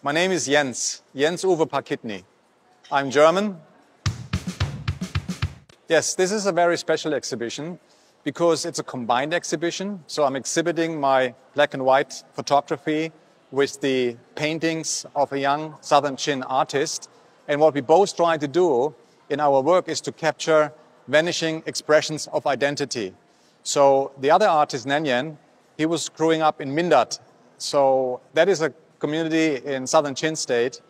My name is Jens, Jens Uwe Parkitny. I'm German. Yes, this is a very special exhibition because it's a combined exhibition. So I'm exhibiting my black and white photography with the paintings of a young Southern Chin artist. And what we both try to do in our work is to capture vanishing expressions of identity. So the other artist, Nanyan, he was growing up in Mindat. So that is a community in southern Chin state.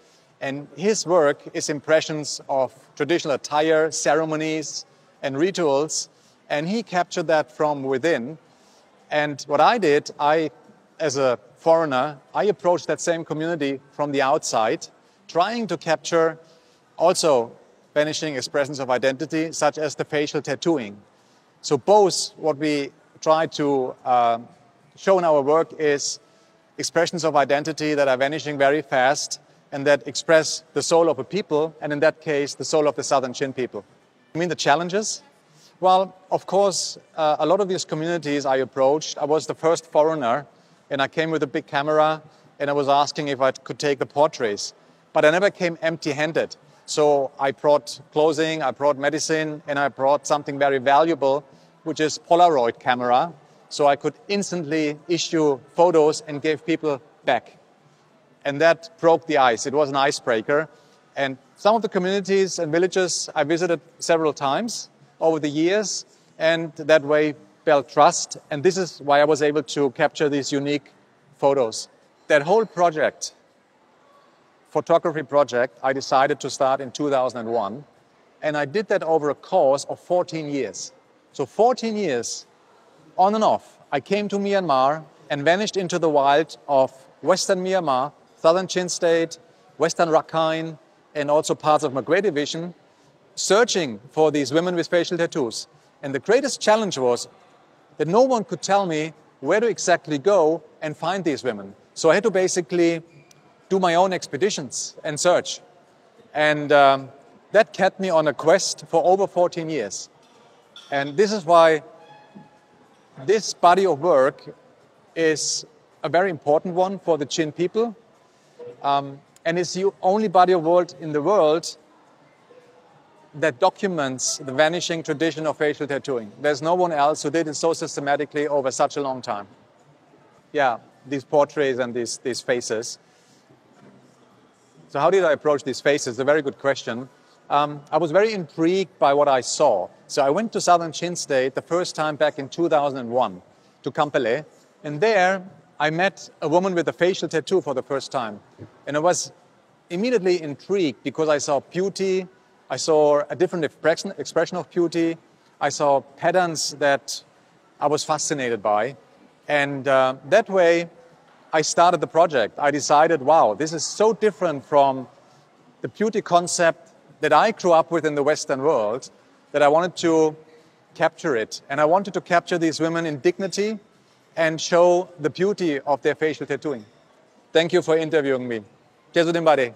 And his work is impressions of traditional attire, ceremonies, and rituals. And he captured that from within. And what I did, I, as a foreigner, I approached that same community from the outside, trying to capture also vanishing expressions of identity, such as the facial tattooing. So both what we try to uh, show in our work is expressions of identity that are vanishing very fast and that express the soul of a people, and in that case, the soul of the Southern Chin people. I mean, the challenges? Well, of course, uh, a lot of these communities I approached, I was the first foreigner, and I came with a big camera, and I was asking if I could take the portraits. But I never came empty handed. So I brought clothing, I brought medicine, and I brought something very valuable, which is Polaroid camera. So I could instantly issue photos and give people back. And that broke the ice. It was an icebreaker. And some of the communities and villages I visited several times over the years, and that way built trust. And this is why I was able to capture these unique photos. That whole project photography project I decided to start in 2001. And I did that over a course of 14 years. So 14 years on and off, I came to Myanmar and vanished into the wild of Western Myanmar, Southern Chin State, Western Rakhine, and also parts of Magwe Division, searching for these women with facial tattoos. And the greatest challenge was that no one could tell me where to exactly go and find these women. So I had to basically do my own expeditions and search. And um, that kept me on a quest for over 14 years. And this is why this body of work is a very important one for the Chin people. Um, and it's the only body of work in the world that documents the vanishing tradition of facial tattooing. There's no one else who did it so systematically over such a long time. Yeah, these portraits and these, these faces. So how did I approach these faces? A very good question. Um, I was very intrigued by what I saw. So I went to Southern Chin State the first time back in 2001 to Kanpetlet. And there I met a woman with a facial tattoo for the first time. And I was immediately intrigued because I saw beauty, I saw a different expression of beauty, I saw patterns that I was fascinated by. And uh, that way, I started the project, I decided, wow, this is so different from the beauty concept that I grew up with in the Western world that I wanted to capture it. And I wanted to capture these women in dignity and show the beauty of their facial tattooing. Thank you for interviewing me. Jesu Dimbade.